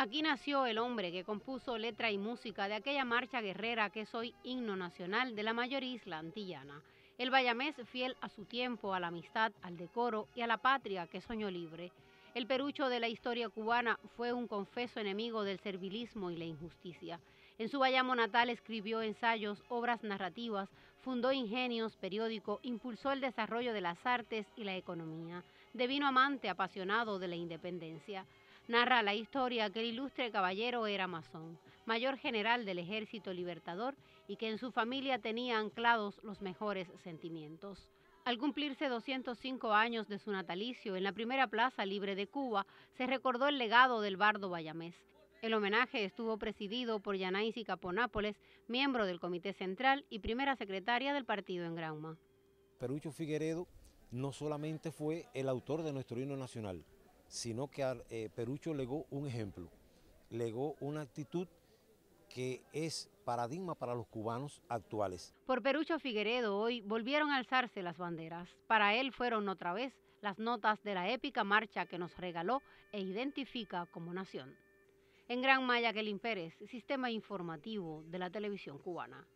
Aquí nació el hombre que compuso letra y música de aquella marcha guerrera que es hoy himno nacional de la mayor isla antillana. El bayamés fiel a su tiempo, a la amistad, al decoro y a la patria que soñó libre. El perucho de la historia cubana fue un confeso enemigo del servilismo y la injusticia. En su Bayamo natal escribió ensayos, obras narrativas, fundó ingenios, periódico, impulsó el desarrollo de las artes y la economía. Devino amante apasionado de la independencia narra la historia que el ilustre caballero era masón, mayor general del ejército libertador y que en su familia tenía anclados los mejores sentimientos. Al cumplirse 205 años de su natalicio en la primera plaza libre de Cuba, se recordó el legado del bardo bayamés. El homenaje estuvo presidido por Yanaisi Caponápoles, miembro del Comité Central y primera secretaria del partido en Grauma. Perucho Figueredo no solamente fue el autor de nuestro himno nacional, sino que eh, Perucho legó un ejemplo, legó una actitud que es paradigma para los cubanos actuales. Por Perucho Figueredo hoy volvieron a alzarse las banderas. Para él fueron otra vez las notas de la épica marcha que nos regaló e identifica como nación. En Gran Maya, Kelin Pérez, Sistema Informativo de la Televisión Cubana.